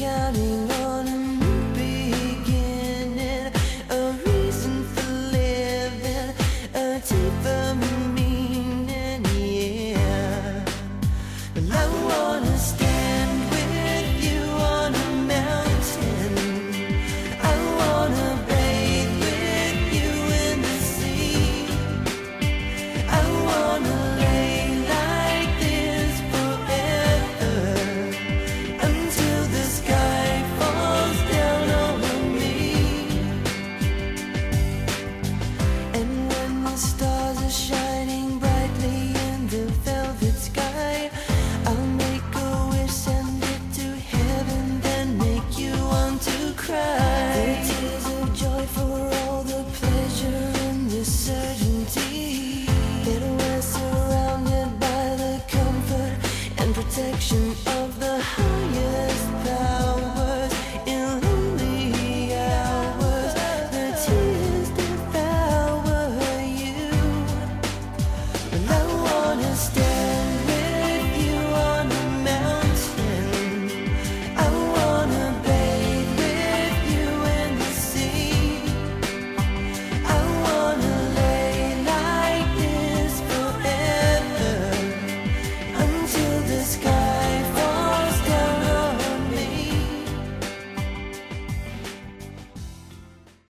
counting on a new beginning, a reason for living, a deeper meaning, yeah. but I wanna stay. of the highest power.